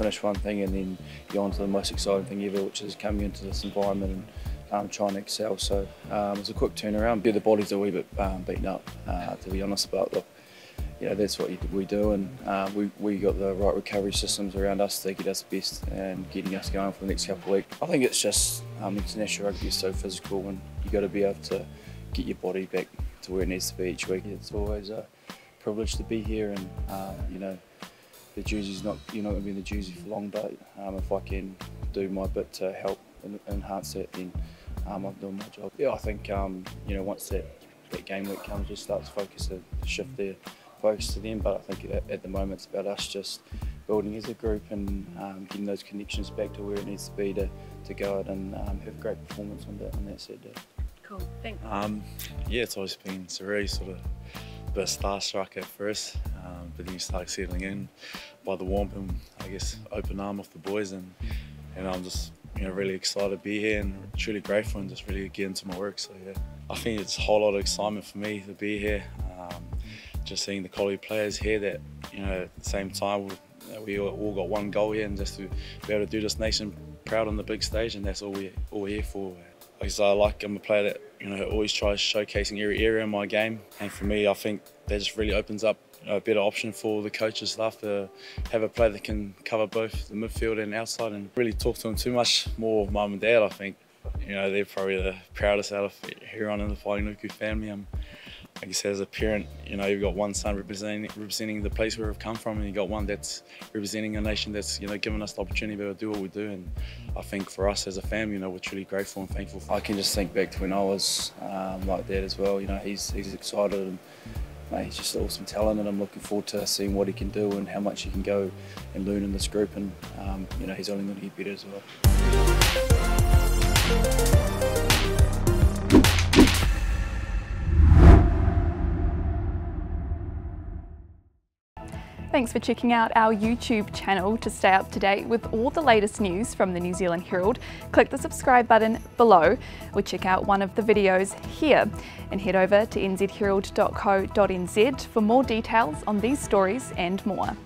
finish one thing and then go on to the most exciting thing ever, which is coming into this environment and um, trying to excel. So um, it's a quick turnaround. Yeah, the body's a wee bit um, beaten up, uh, to be honest, but look, you know, that's what we do and uh, we, we got the right recovery systems around us to get us best and getting us going for the next couple of weeks. I think it's just um, international rugby is so physical and you've got to be able to get your body back to where it needs to be each week. It's always a privilege to be here and, uh, you know, the jersey's not, you're not going to be in the jersey for long, but um, if I can do my bit to help enhance that, then um, I'm doing my job. Yeah, I think, um, you know, once that, that game week comes, we start to focus to shift their focus to them, but I think at, at the moment it's about us just building as a group and um, getting those connections back to where it needs to be to, to go out and um, have great performance on that, on that set day. Cool, thanks. Um, yeah, it's always been surreal, sort of a bit starstruck at first, um, but then you start settling in by the warmth and I guess open arm of the boys and, and I'm just you know, really excited to be here and truly grateful and just really get into my work. So yeah, I think it's a whole lot of excitement for me to be here. Um, just seeing the quality players here that, you know, at the same time, we all got one goal here and just to be able to do this nation proud on the big stage and that's all, we, all here for. Like I like, I'm a player that, you know, always tries showcasing every area in my game. And for me, I think that just really opens up a better option for the coaches staff to have a player that can cover both the midfield and outside and really talk to them too much more mum and dad I think. You know they're probably the proudest out of everyone in the Fainga'anuku family. Um, like you said, as a parent, you know, you've got one son representing representing the place where we've come from, and you've got one that's representing a nation that's, you know, given us the opportunity to do what we do. And I think for us as a family, you know, we're truly grateful and thankful. I can just think back to when I was um, like that as well. You know, he's he's excited and mate, he's just awesome talent, and I'm looking forward to seeing what he can do and how much he can go and learn in this group. And um, you know, he's only going to get better as well. Thanks for checking out our YouTube channel to stay up to date with all the latest news from the New Zealand Herald. Click the subscribe button below or check out one of the videos here and head over to nzherald.co.nz for more details on these stories and more.